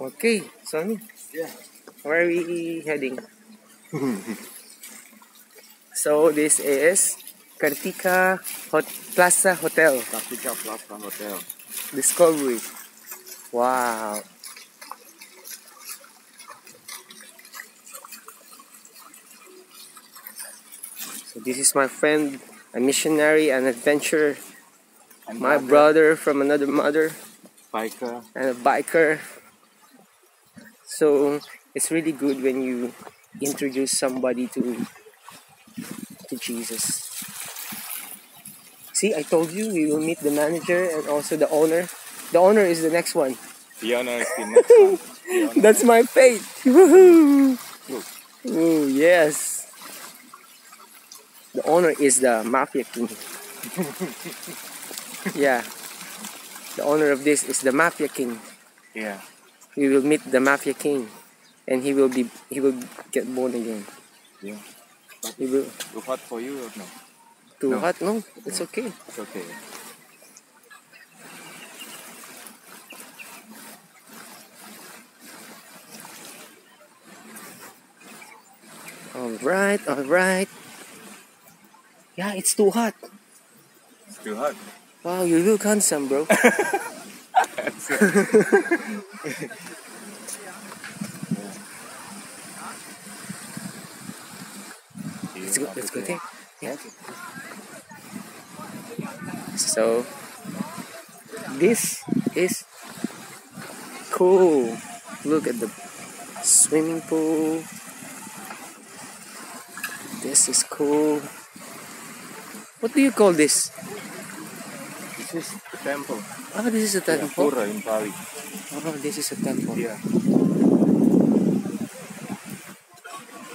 Okay, Soni. Yeah. Where are we heading? so this is Kartika Hot Plaza Hotel Kartika Plaza Hotel. Discovery. Wow. So this is my friend, a missionary, an adventurer, And my brother from another mother, biker. and a biker. So it's really good when you introduce somebody to to Jesus. See, I told you we will meet the manager and also the owner. The owner is the next one. The honor is the next one. The. That's my fate. Woohoo! Ooh, yes. The owner is the Mafia King. yeah. The owner of this is the Mafia King. Yeah. We will meet the Mafia King. And he will be he will get born again. Yeah. He will Too hot for you or no? too No. hot? No, it's okay. It's okay. Alright, alright. Yeah, it's too hot. It's too hot. Wow, you look handsome, bro. Let's go, let's go there. Yeah. So, this is cool. Look at the swimming pool. This is cool. What do you call this? This is the temple. Oh, this is a Yeah, temple. Pura in Bali. Oh, this is a temple. Yeah.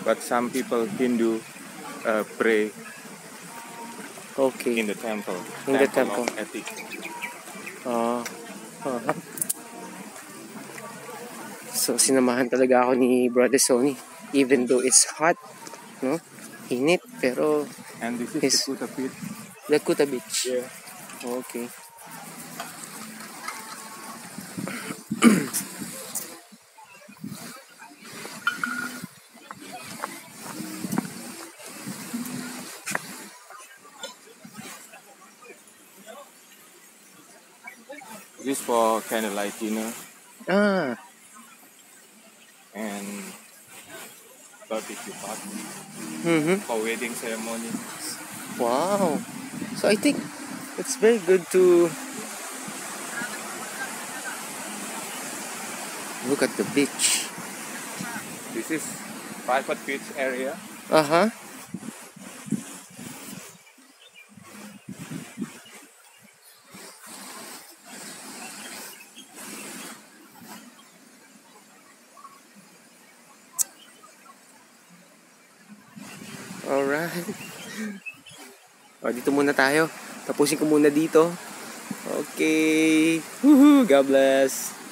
But some people Hindu uh, pray Okay. in the temple. In the temple. of Ethic. Ah. aha. So, sinamahan talaga ako ni Brother Sony. Even though it's hot, no? Init, pero And this is Yes. the Kuta pit. Lakuta Beach. Yeah. Okay. This for candlelight dinner Ah, and barbecue party mm-hmm. for wedding ceremony. Wow. So, I think it's very good to look at the beach. This is private beach area. Uh-huh. Alright. O, dito muna tayo. Tapusin ko muna dito. Okay. Woohoo! God bless.